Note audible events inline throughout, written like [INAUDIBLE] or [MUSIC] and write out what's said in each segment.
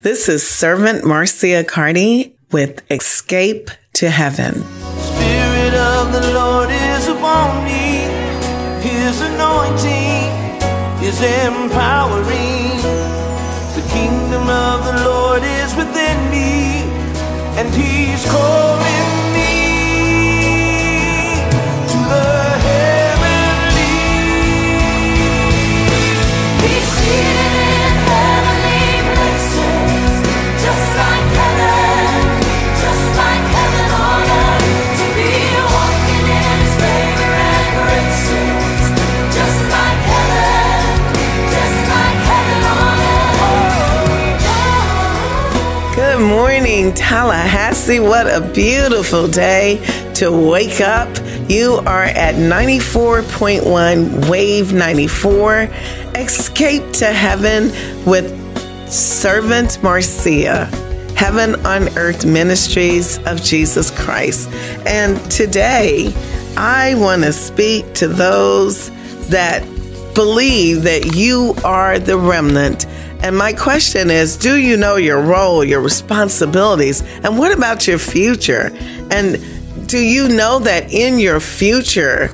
This is Servant Marcia Carty with Escape to Heaven. Spirit of the Lord is upon me. His anointing is empowering. The kingdom of the Lord is within me, and He's calling Tallahassee. What a beautiful day to wake up. You are at 94.1 Wave 94. Escape to Heaven with Servant Marcia. Heaven on Earth Ministries of Jesus Christ. And today, I want to speak to those that believe that you are the remnant. And my question is do you know your role, your responsibilities, and what about your future? And do you know that in your future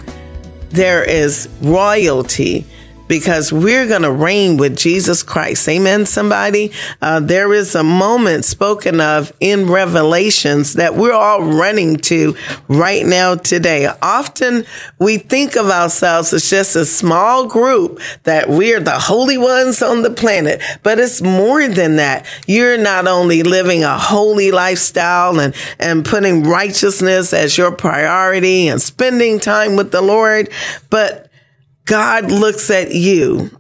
there is royalty? Because we're going to reign with Jesus Christ. Amen, somebody? Uh, there is a moment spoken of in Revelations that we're all running to right now today. Often we think of ourselves as just a small group that we're the holy ones on the planet, but it's more than that. You're not only living a holy lifestyle and, and putting righteousness as your priority and spending time with the Lord, but God looks at you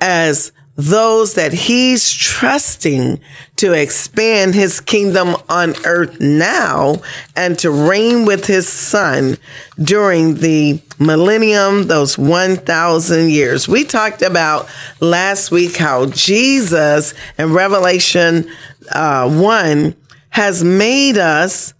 as those that he's trusting to expand his kingdom on earth now and to reign with his son during the millennium, those 1,000 years. We talked about last week how Jesus in Revelation uh, 1 has made us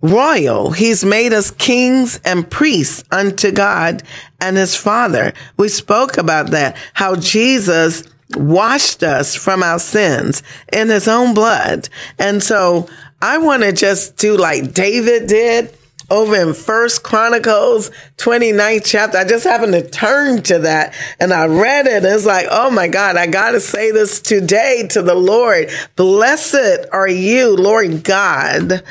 royal. He's made us kings and priests unto God and his Father. We spoke about that, how Jesus washed us from our sins in his own blood. And so I want to just do like David did over in First Chronicles 29th chapter. I just happened to turn to that and I read it. It's like, oh my God, I got to say this today to the Lord. Blessed are you, Lord God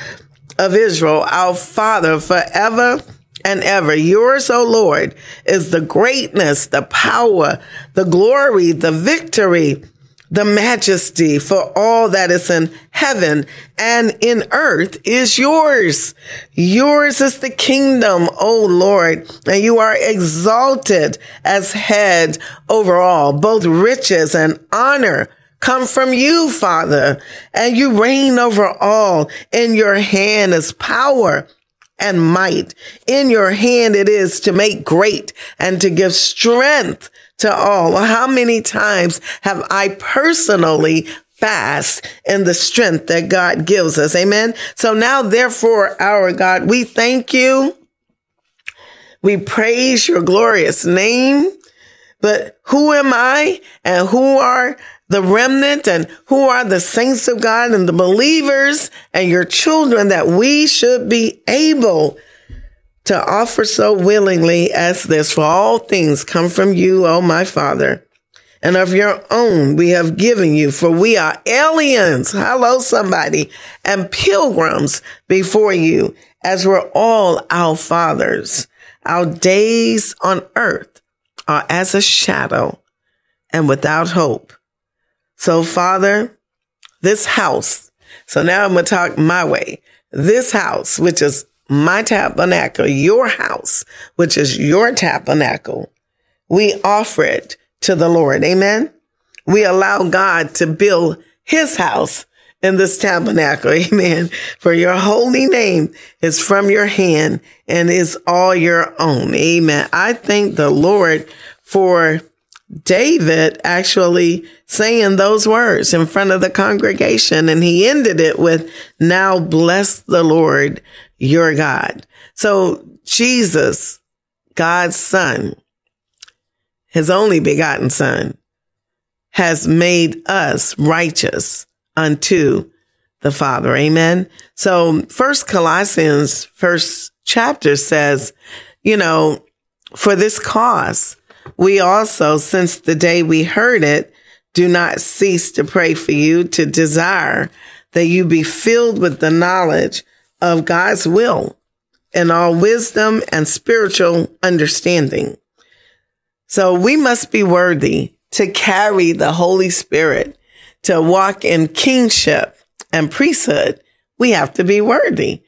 of Israel, our Father, forever and ever. Yours, O Lord, is the greatness, the power, the glory, the victory, the majesty for all that is in heaven and in earth is yours. Yours is the kingdom, O Lord, and you are exalted as head over all, both riches and honor come from you, Father, and you reign over all. In your hand is power and might. In your hand it is to make great and to give strength to all. How many times have I personally fast in the strength that God gives us? Amen. So now, therefore, our God, we thank you. We praise your glorious name. But who am I and who are the remnant and who are the saints of God and the believers and your children that we should be able to offer so willingly as this. For all things come from you, O my Father, and of your own we have given you, for we are aliens. Hello, somebody, and pilgrims before you, as were all our fathers. Our days on earth are as a shadow and without hope. So, Father, this house, so now I'm going to talk my way. This house, which is my tabernacle, your house, which is your tabernacle, we offer it to the Lord. Amen. We allow God to build his house in this tabernacle. [LAUGHS] Amen. For your holy name is from your hand and is all your own. Amen. I thank the Lord for David actually saying those words in front of the congregation and he ended it with, now bless the Lord your God. So Jesus, God's son, his only begotten son has made us righteous unto the Father. Amen. So first Colossians first chapter says, you know, for this cause, we also, since the day we heard it, do not cease to pray for you to desire that you be filled with the knowledge of God's will and all wisdom and spiritual understanding. So we must be worthy to carry the Holy Spirit, to walk in kingship and priesthood. We have to be worthy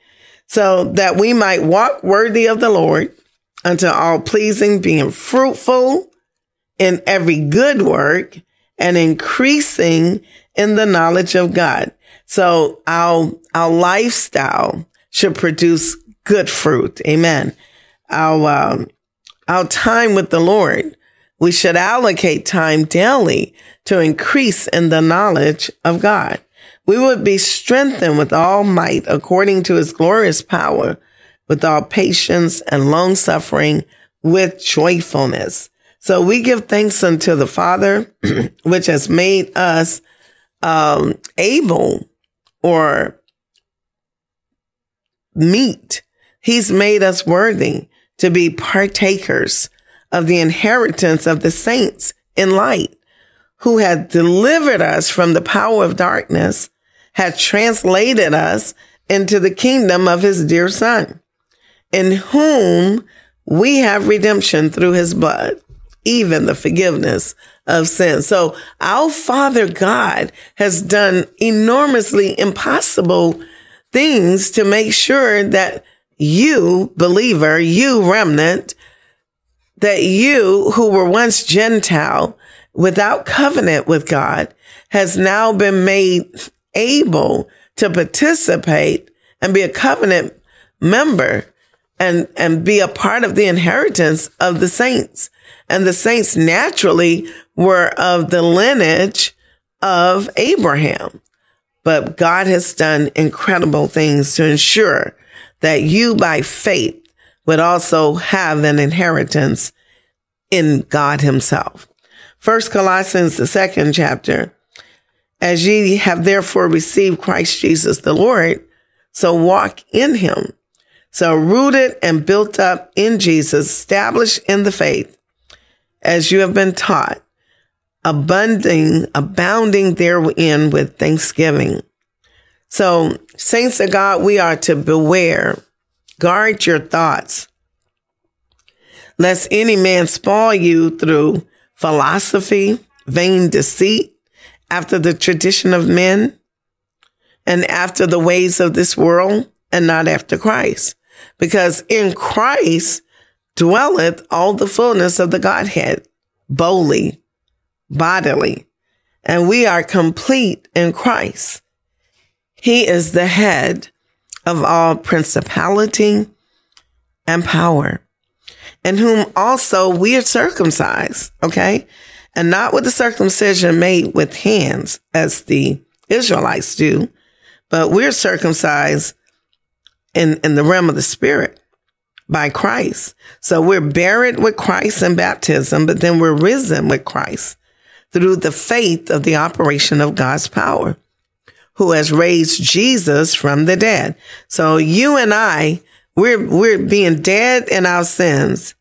so that we might walk worthy of the Lord unto all pleasing, being fruitful in every good work and increasing in the knowledge of God. So our, our lifestyle should produce good fruit. Amen. Our, um, our time with the Lord, we should allocate time daily to increase in the knowledge of God. We would be strengthened with all might according to his glorious power, with all patience and long suffering, with joyfulness. So we give thanks unto the Father, [CLEARS THROAT] which has made us um, able or meet. He's made us worthy to be partakers of the inheritance of the saints in light, who had delivered us from the power of darkness, had translated us into the kingdom of his dear son, in whom we have redemption through his blood, even the forgiveness of sin. So our Father God has done enormously impossible things to make sure that you, believer, you remnant, that you who were once Gentile without covenant with God has now been made able to participate and be a covenant member and, and be a part of the inheritance of the saints. And the saints naturally were of the lineage of Abraham. But God has done incredible things to ensure that you by faith would also have an inheritance in God himself. First Colossians, the second chapter, as ye have therefore received Christ Jesus the Lord, so walk in him. So rooted and built up in Jesus, established in the faith, as you have been taught, abounding, abounding therein with thanksgiving. So, saints of God, we are to beware, guard your thoughts, lest any man spoil you through philosophy, vain deceit, after the tradition of men, and after the ways of this world, and not after Christ. Because in Christ dwelleth all the fullness of the Godhead, boldly, bodily, and we are complete in Christ. He is the head of all principality and power, in whom also we are circumcised, okay? And not with the circumcision made with hands as the Israelites do, but we're circumcised in, in the realm of the spirit by Christ. So we're buried with Christ in baptism, but then we're risen with Christ through the faith of the operation of God's power who has raised Jesus from the dead. So you and I, we're, we're being dead in our sins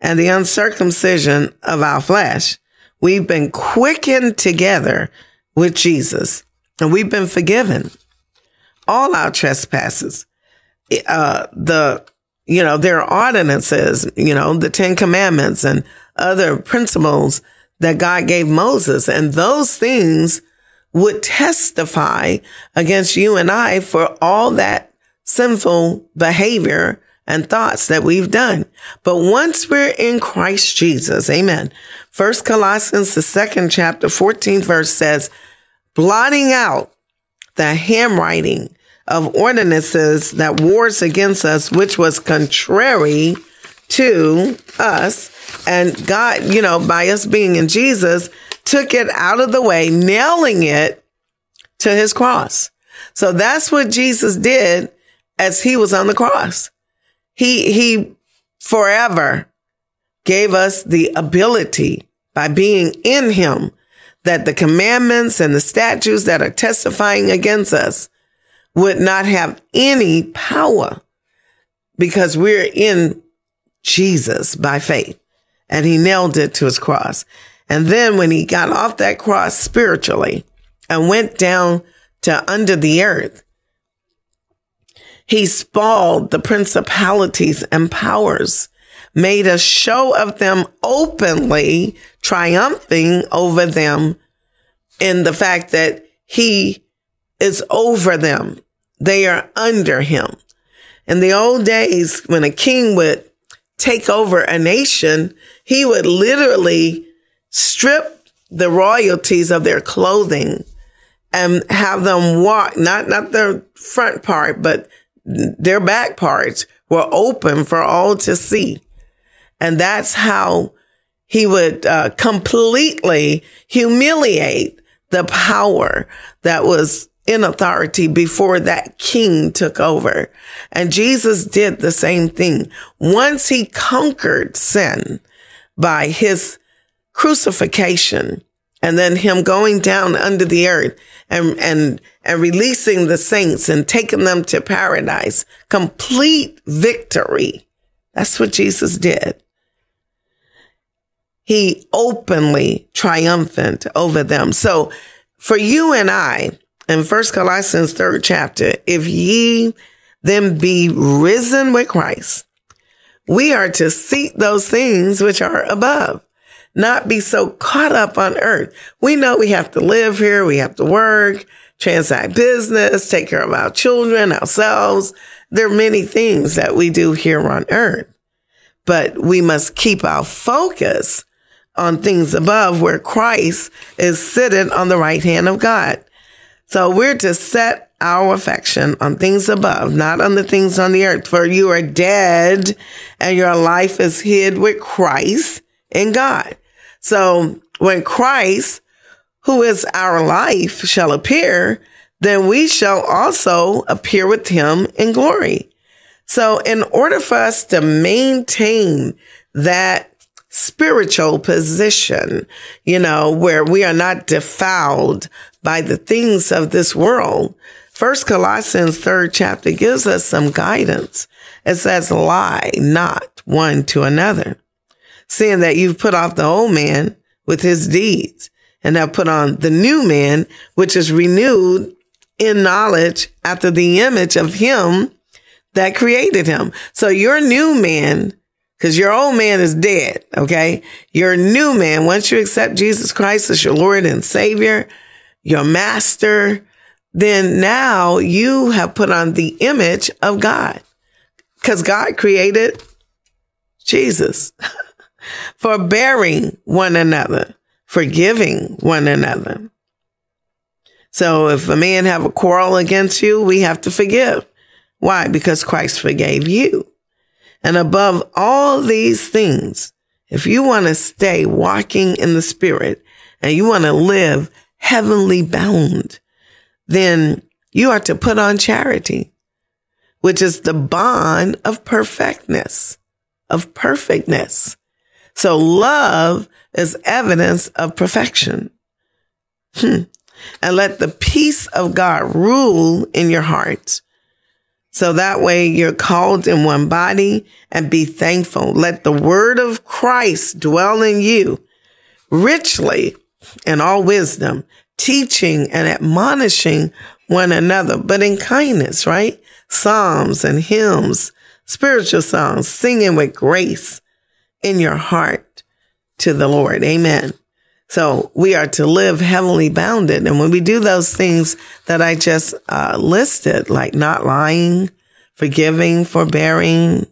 and the uncircumcision of our flesh. We've been quickened together with Jesus and we've been forgiven all our trespasses. Uh, the, you know, there are ordinances, you know, the Ten Commandments and other principles that God gave Moses. And those things would testify against you and I for all that sinful behavior and thoughts that we've done. But once we're in Christ Jesus, amen. First Colossians, the second chapter, 14th verse says, blotting out the handwriting of ordinances that wars against us, which was contrary to us. And God, you know, by us being in Jesus, took it out of the way, nailing it to his cross. So that's what Jesus did as he was on the cross. He, he forever gave us the ability by being in him that the commandments and the statutes that are testifying against us would not have any power because we're in Jesus by faith and he nailed it to his cross. And then when he got off that cross spiritually and went down to under the earth, he spoiled the principalities and powers, made a show of them openly, triumphing over them in the fact that he is over them. They are under him. In the old days, when a king would take over a nation, he would literally strip the royalties of their clothing and have them walk, not, not their front part, but their back parts were open for all to see. And that's how he would uh, completely humiliate the power that was in authority before that king took over. And Jesus did the same thing. Once he conquered sin by his crucifixion and then him going down under the earth and, and, and releasing the saints and taking them to paradise, complete victory. That's what Jesus did. He openly triumphant over them. So for you and I, in First Colossians third chapter, if ye then be risen with Christ, we are to seek those things which are above, not be so caught up on earth. We know we have to live here. We have to work, transact business, take care of our children, ourselves. There are many things that we do here on earth, but we must keep our focus on things above where Christ is sitting on the right hand of God. So we're to set our affection on things above, not on the things on the earth. For you are dead and your life is hid with Christ in God. So when Christ, who is our life, shall appear, then we shall also appear with him in glory. So in order for us to maintain that spiritual position, you know, where we are not defiled by the things of this world. First Colossians third chapter gives us some guidance. It says, lie not one to another, seeing that you've put off the old man with his deeds and have put on the new man, which is renewed in knowledge after the image of him that created him. So your new man because your old man is dead. Okay. Your new man, once you accept Jesus Christ as your Lord and Savior, your master, then now you have put on the image of God because God created Jesus [LAUGHS] for bearing one another, forgiving one another. So if a man have a quarrel against you, we have to forgive. Why? Because Christ forgave you. And above all these things, if you want to stay walking in the spirit and you want to live heavenly bound, then you are to put on charity, which is the bond of perfectness, of perfectness. So love is evidence of perfection. Hmm. And let the peace of God rule in your hearts so that way you're called in one body and be thankful. Let the word of Christ dwell in you richly in all wisdom, teaching and admonishing one another, but in kindness, right? Psalms and hymns, spiritual songs, singing with grace in your heart to the Lord. Amen. So we are to live heavenly bounded. And when we do those things that I just uh, listed, like not lying, forgiving, forbearing,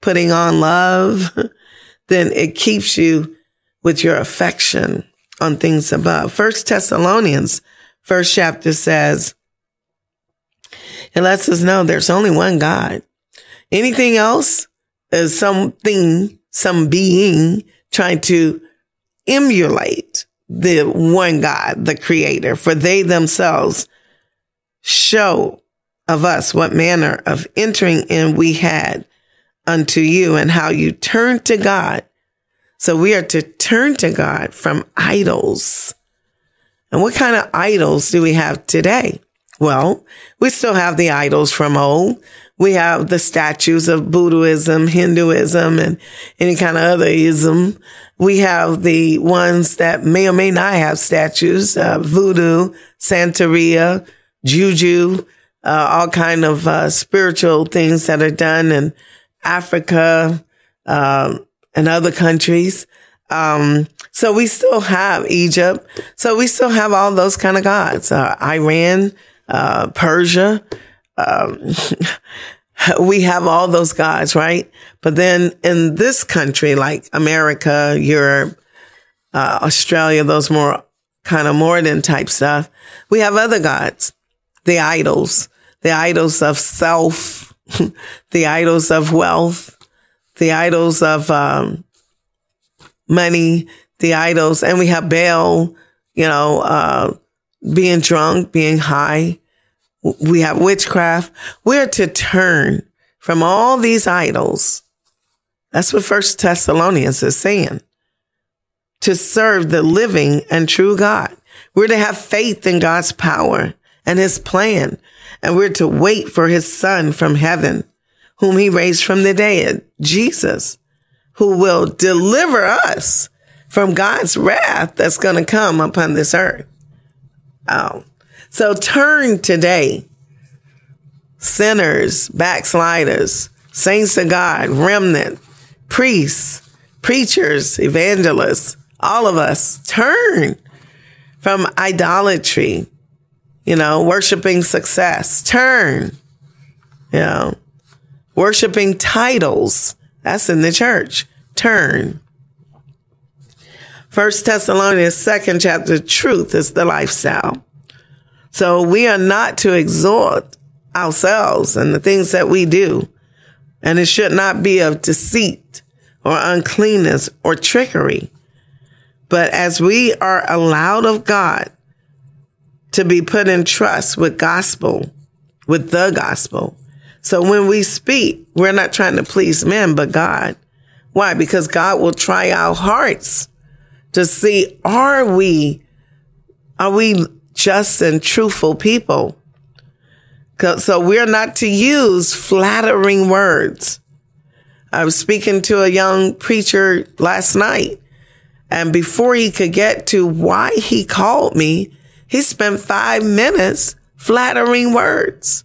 putting on love, [LAUGHS] then it keeps you with your affection on things above. First Thessalonians, first chapter says, it lets us know there's only one God. Anything else is something, some being trying to emulate the one God, the creator, for they themselves show of us what manner of entering in we had unto you and how you turned to God. So we are to turn to God from idols And what kind of idols do we have today? Well, we still have the idols from old. We have the statues of Buddhism, Hinduism, and any kind of other ism. We have the ones that may or may not have statues, uh, voodoo, Santeria, juju, uh, all kind of uh, spiritual things that are done in Africa um, and other countries. Um, so we still have Egypt. So we still have all those kind of gods. Uh, Iran, uh, Persia. Um, [LAUGHS] we have all those gods, right? But then in this country, like America, Europe, uh, Australia, those more kind of modern type stuff, we have other gods, the idols, the idols of self, [LAUGHS] the idols of wealth, the idols of um, money, the idols, and we have Baal, you know, uh, being drunk, being high. We have witchcraft. We're to turn from all these idols. That's what First Thessalonians is saying. To serve the living and true God. We're to have faith in God's power and his plan. And we're to wait for his son from heaven, whom he raised from the dead, Jesus, who will deliver us from God's wrath that's going to come upon this earth. Oh, so turn today, sinners, backsliders, saints of God, remnant, priests, preachers, evangelists, all of us turn from idolatry, you know, worshiping success, turn, you know, worshiping titles. That's in the church. Turn. First Thessalonians second chapter, truth is the lifestyle. So we are not to exhort ourselves and the things that we do. And it should not be of deceit or uncleanness or trickery. But as we are allowed of God to be put in trust with gospel, with the gospel. So when we speak, we're not trying to please men, but God. Why? Because God will try our hearts to see, are we, are we just and truthful people? So we're not to use flattering words. I was speaking to a young preacher last night and before he could get to why he called me, he spent five minutes flattering words.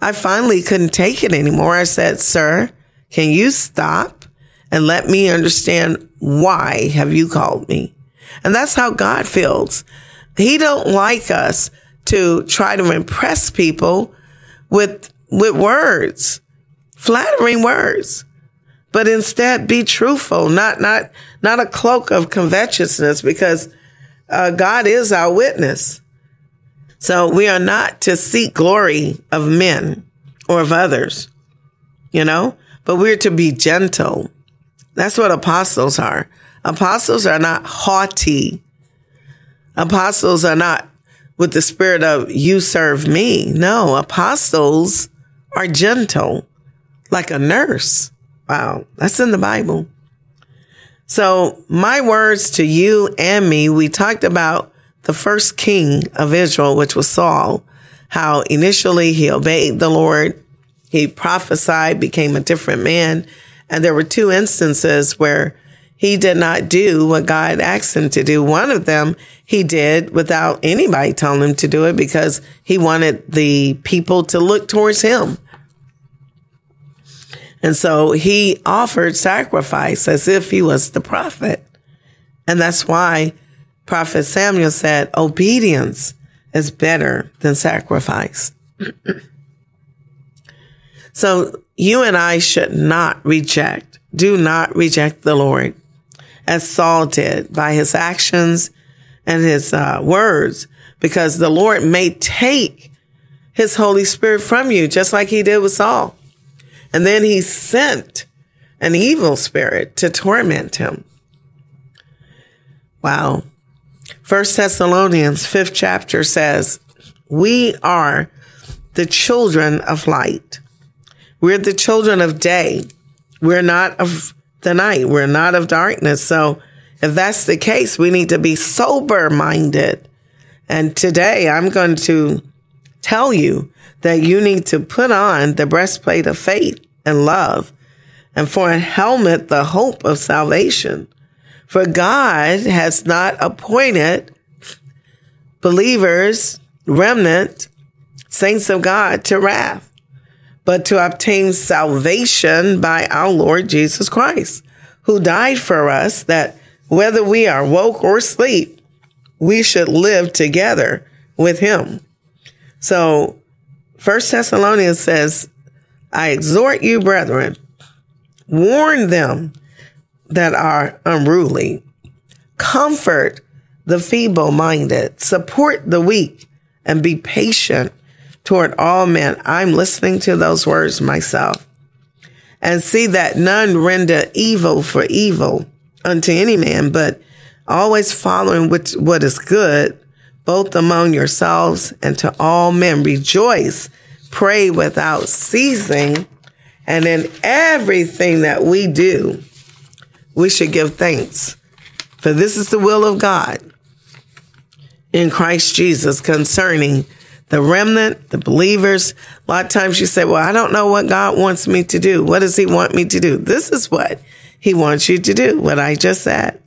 I finally couldn't take it anymore. I said, sir, can you stop and let me understand why have you called me? And that's how God feels. He don't like us to try to impress people with, with words, flattering words but instead be truthful, not not not a cloak of covetousness, because uh, God is our witness. So we are not to seek glory of men or of others, you know, but we're to be gentle. That's what apostles are. Apostles are not haughty. Apostles are not with the spirit of you serve me. No, apostles are gentle, like a nurse. Wow, that's in the Bible. So, my words to you and me, we talked about the first king of Israel, which was Saul, how initially he obeyed the Lord, he prophesied, became a different man. And there were two instances where he did not do what God asked him to do. One of them he did without anybody telling him to do it because he wanted the people to look towards him. And so he offered sacrifice as if he was the prophet. And that's why Prophet Samuel said, obedience is better than sacrifice. [CLEARS THROAT] so you and I should not reject, do not reject the Lord as Saul did by his actions and his uh, words, because the Lord may take his Holy Spirit from you, just like he did with Saul. And then he sent an evil spirit to torment him. Wow. First Thessalonians, fifth chapter says, we are the children of light. We're the children of day. We're not of the night. We're not of darkness. So if that's the case, we need to be sober minded And today I'm going to tell you that you need to put on the breastplate of faith and love, and for a helmet, the hope of salvation. For God has not appointed believers, remnant, saints of God to wrath, but to obtain salvation by our Lord Jesus Christ, who died for us that whether we are woke or asleep, we should live together with him. So First Thessalonians says, I exhort you, brethren, warn them that are unruly, comfort the feeble minded, support the weak, and be patient toward all men. I'm listening to those words myself. And see that none render evil for evil unto any man, but always following which, what is good, both among yourselves and to all men. Rejoice, pray without ceasing, and in everything that we do, we should give thanks. For this is the will of God in Christ Jesus concerning the remnant, the believers. A lot of times you say, well, I don't know what God wants me to do. What does he want me to do? This is what he wants you to do. What I just said,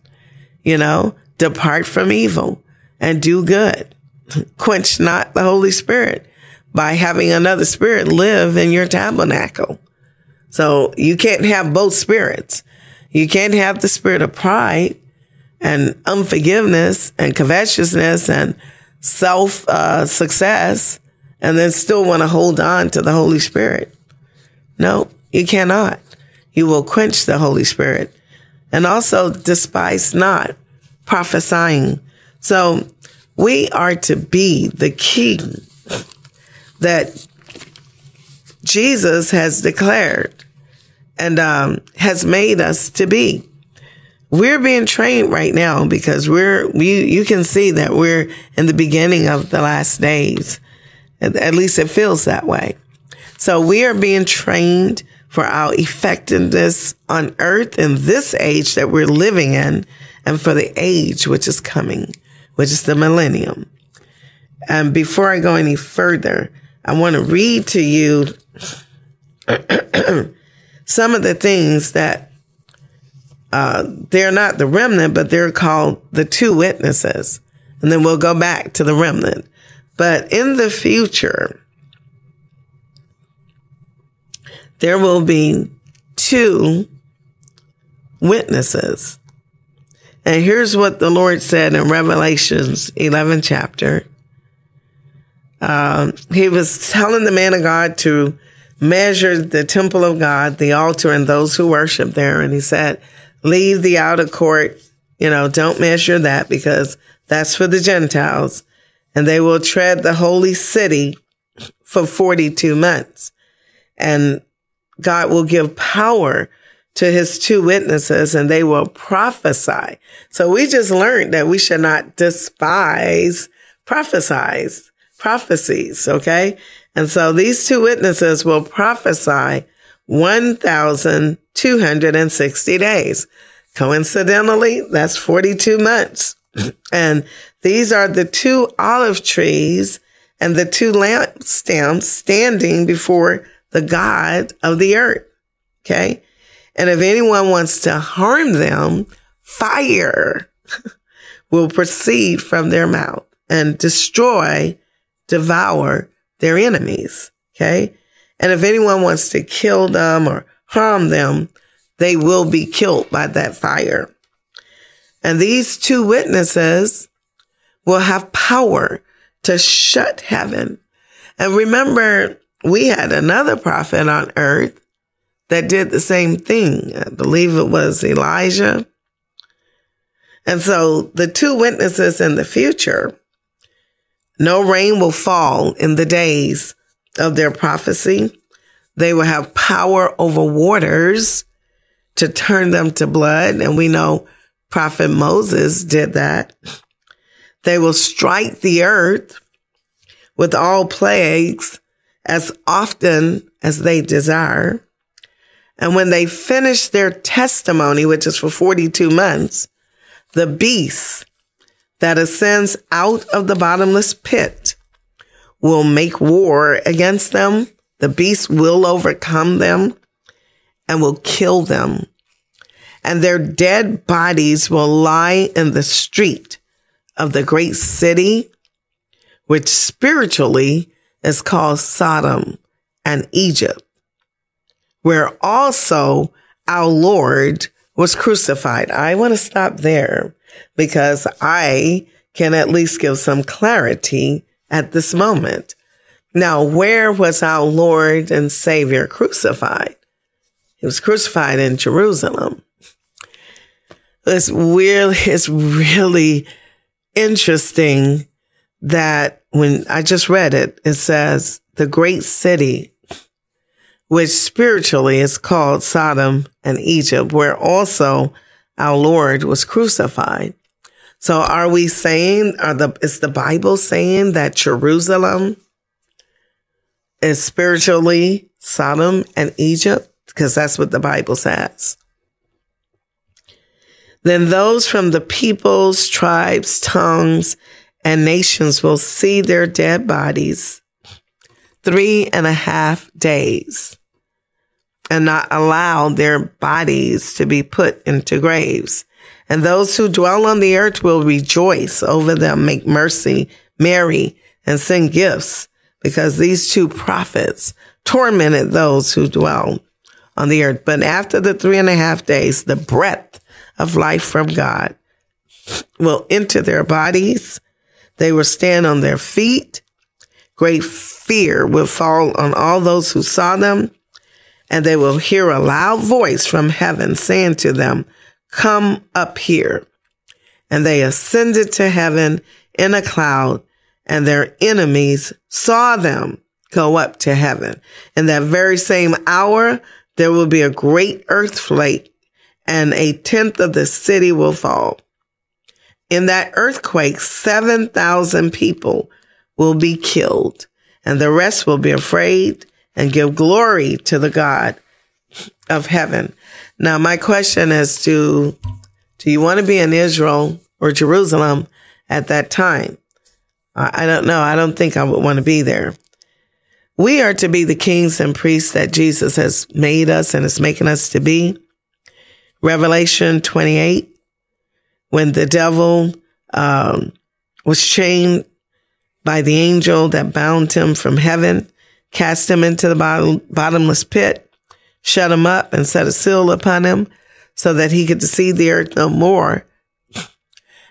you know, depart from evil and do good. [LAUGHS] Quench not the Holy Spirit by having another spirit live in your tabernacle. So you can't have both spirits. You can't have the spirit of pride and unforgiveness and covetousness and self uh, success and then still want to hold on to the Holy Spirit. No, you cannot. You will quench the Holy Spirit and also despise not prophesying. So we are to be the king that Jesus has declared and um, has made us to be. We're being trained right now because we're you you can see that we're in the beginning of the last days. At, at least it feels that way. So we are being trained for our effectiveness on earth in this age that we're living in and for the age which is coming, which is the millennium. And before I go any further, I want to read to you [CLEARS THROAT] some of the things that uh, they're not the remnant, but they're called the two witnesses. And then we'll go back to the remnant. But in the future, there will be two witnesses. And here's what the Lord said in Revelations 11 chapter. Um, he was telling the man of God to measure the temple of God, the altar, and those who worship there. And he said, leave the outer court. You know, don't measure that because that's for the Gentiles. And they will tread the holy city for 42 months. And God will give power to his two witnesses and they will prophesy. So we just learned that we should not despise prophesies, prophecies. Okay. And so these two witnesses will prophesy 1,260 days. Coincidentally, that's 42 months. [CLEARS THROAT] and these are the two olive trees and the two lampstands standing before the God of the earth. Okay. And if anyone wants to harm them, fire [LAUGHS] will proceed from their mouth and destroy, devour their enemies. Okay. And if anyone wants to kill them or harm them, they will be killed by that fire. And these two witnesses will have power to shut heaven. And remember, we had another prophet on earth that did the same thing. I believe it was Elijah. And so the two witnesses in the future, no rain will fall in the days of their prophecy. They will have power over waters to turn them to blood. And we know Prophet Moses did that. They will strike the earth with all plagues as often as they desire. And when they finish their testimony, which is for 42 months, the beast that ascends out of the bottomless pit will make war against them. The beast will overcome them and will kill them. And their dead bodies will lie in the street of the great city, which spiritually is called Sodom and Egypt, where also our Lord was crucified. I want to stop there because I can at least give some clarity at this moment. Now, where was our Lord and Savior crucified? He was crucified in Jerusalem. It's really, it's really interesting that when I just read it, it says the great city, which spiritually is called Sodom and Egypt, where also our Lord was crucified. So are we saying, are the, is the Bible saying that Jerusalem is spiritually Sodom and Egypt? Because that's what the Bible says. Then those from the peoples, tribes, tongues, and nations will see their dead bodies three and a half days and not allow their bodies to be put into graves. And those who dwell on the earth will rejoice over them, make mercy, marry, and send gifts because these two prophets tormented those who dwell on the earth. But after the three and a half days, the breath of life from God will enter their bodies. They will stand on their feet. Great fear will fall on all those who saw them and they will hear a loud voice from heaven saying to them, come up here. And they ascended to heaven in a cloud and their enemies saw them go up to heaven. In that very same hour, there will be a great earthquake and a tenth of the city will fall. In that earthquake, 7,000 people will be killed and the rest will be afraid and give glory to the God of heaven. Now, my question is do, do you want to be in Israel or Jerusalem at that time? I don't know. I don't think I would want to be there. We are to be the kings and priests that Jesus has made us and is making us to be. Revelation 28, when the devil um, was chained by the angel that bound him from heaven, cast him into the bottom, bottomless pit, shut him up, and set a seal upon him so that he could see the earth no more.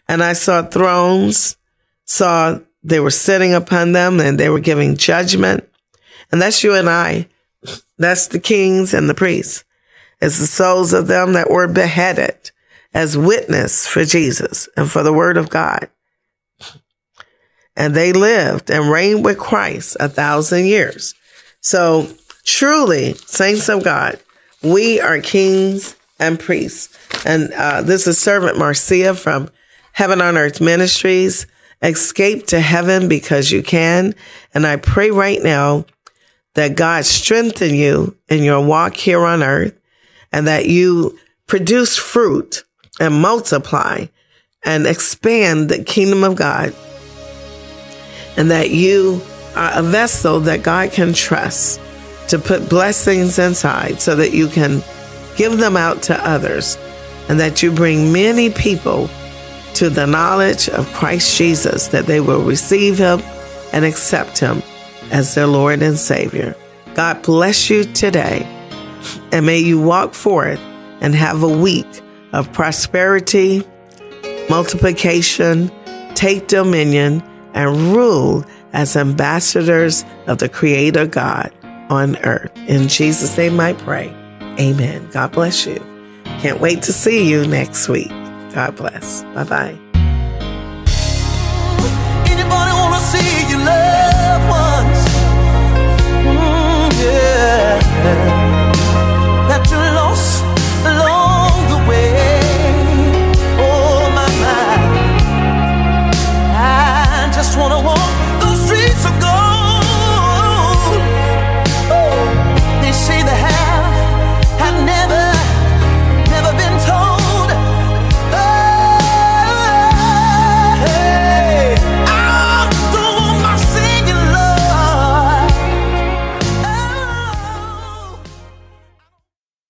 And I saw thrones, saw they were sitting upon them and they were giving judgment. And that's you and I. That's the kings and the priests. It's the souls of them that were beheaded as witness for Jesus and for the word of God. And they lived and reigned with Christ a thousand years. So truly, saints of God, we are kings and priests. And uh, this is Servant Marcia from Heaven on Earth Ministries. Escape to heaven because you can. And I pray right now that God strengthen you in your walk here on earth and that you produce fruit and multiply and expand the kingdom of God and that you are a vessel that God can trust to put blessings inside so that you can give them out to others and that you bring many people to the knowledge of Christ Jesus, that they will receive him and accept him as their Lord and Savior. God bless you today, and may you walk forth and have a week of prosperity, multiplication, take dominion, and rule as ambassadors of the Creator God on earth. In Jesus' name I pray. Amen. God bless you. Can't wait to see you next week. God bless. Bye bye. Anybody wanna see loved ones? Mm, yeah.